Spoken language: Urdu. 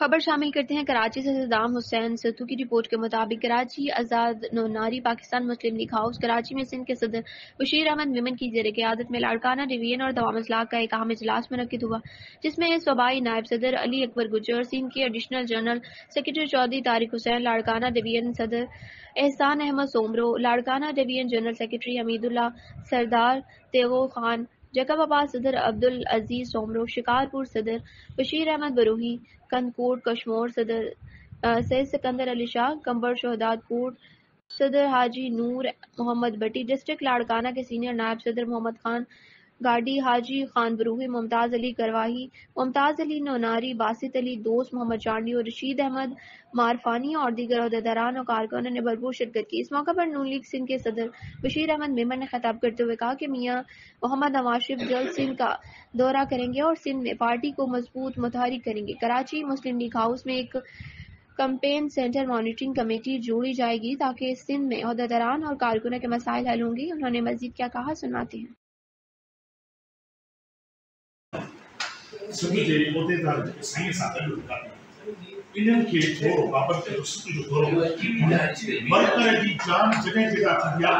خبر شامل کرتے ہیں، کراچی سے صدام حسین ستو کی رپورٹ کے مطابق، کراچی آزاد نوناری پاکستان مسلم لیگ ہاؤس، کراچی میں سندھ کے صدر بشیر احمد ویمن کی زیر قیادت میں لاڑکانہ ڈویژن اور دوام اضلاع کا ایک اہم اجلاس منعقد ہوا، جس میں صوبائی نائب صدر علی اکبر گجر سندھ کے additional general secretary Chaudhry Tariq Hussain Larkana division صدر Ehsan Ahmed Soomro Larkana division general secretary Hameed Ullah Sardar Teghu Khan Jacob آباد صدر عبدالعزیز سومرو شکارپور صدر بشیر احمد بروہی، کندکوٹ کشمور صدر سید سکندر علی شاہ، کمبر شہداد کوٹ صدر حاجی نور محمد بٹی، ڈسٹرکٹ لاڑکانہ کے سینئر نائب صدر محمد خان گاڑی حاجی خان بروہی، ممتاز علی کرواہی ممتاز علی نوناری، باسط علی دوست، محمد چانڈی اور رشید احمد مارفانی اور دیگر عہدیداران اور کارکنوں نے بھرپور شرکت کی۔ اس موقع پر نون لیگ سندھ کے صدر بشیر احمد میمن نے خطاب کرتے ہوئے کہا کہ میاں محمد نواز شریف جلد سندھ کا دورہ کریں گے اور سندھ میں پارٹی کو مضبوط متحرک کریں گے۔ کراچی مسلم لیگ ہاؤس میں ایک کمپین سینٹر مانیٹرنگ کمیٹی جوڑی جائے گی تاکہ سندھ میں عہدیداران اور کارکنوں کے مسائل حل ہوں گے۔ انہوں نے مزید کیا کہا، سناتے ہیں۔ سمجھے ہوتے تھا سائیں ساتھ لوگ انہن کے چھوڑو بابت کے رسول جو کرو مرکر جی جان جگہ جگہ تھا یا